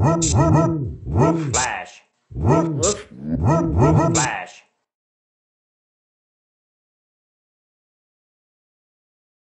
Flash. Flash.